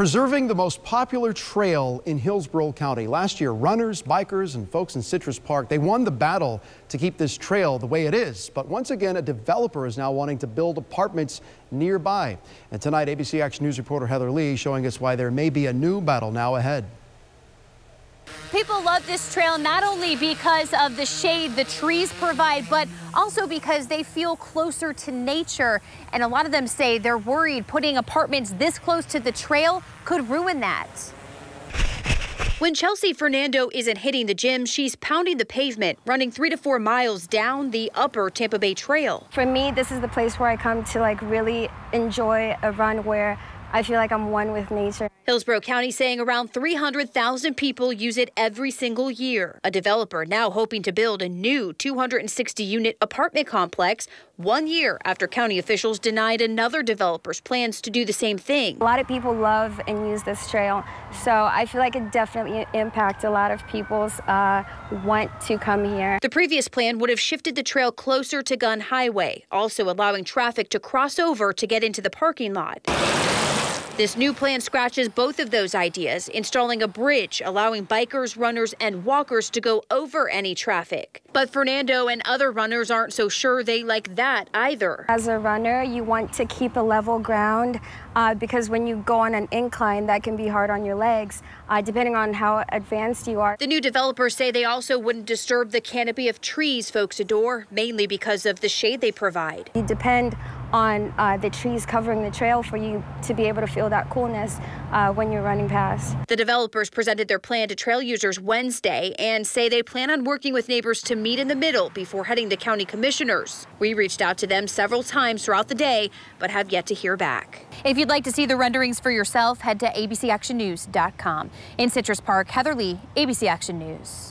preserving the most popular trail in Hillsborough County. Last year, runners, bikers, and folks in Citrus Park, they won the battle to keep this trail the way it is. But once again, a developer is now wanting to build apartments nearby. And tonight, ABC Action News reporter Heather Leigh showing us why there may be a new battle now ahead. People love this trail not only because of the shade the trees provide, but also because they feel closer to nature. And a lot of them say they're worried putting apartments this close to the trail could ruin that. When Chelsea Fernando isn't hitting the gym, she's pounding the pavement, running three to four miles down the upper Tampa Bay Trail. For me, this is the place where I come to like really enjoy a run where I feel like I'm one with nature. Hillsborough County saying around 300,000 people use it every single year. A developer now hoping to build a new 260 unit apartment complex one year after county officials denied another developer's plans to do the same thing. A lot of people love and use this trail, so I feel like it definitely impacts a lot of people's uh, want to come here. The previous plan would have shifted the trail closer to Gunn Highway, also allowing traffic to cross over to get into the parking lot. This new plan scratches both of those ideas, installing a bridge allowing bikers, runners, and walkers to go over any traffic. But Fernando and other runners aren't so sure they like that either. As a runner, you want to keep a level ground uh, because when you go on an incline, that can be hard on your legs, uh, depending on how advanced you are. The new developers say they also wouldn't disturb the canopy of trees folks adore, mainly because of the shade they provide. You depend on uh, the trees covering the trail for you to be able to feel that coolness uh, when you're running past. The developers presented their plan to trail users Wednesday and say they plan on working with neighbors to meet in the middle before heading to county commissioners. We reached out to them several times throughout the day, but have yet to hear back. If you'd like to see the renderings for yourself, head to abcactionnews.com. In Citrus Park, Heather Leigh, ABC Action News.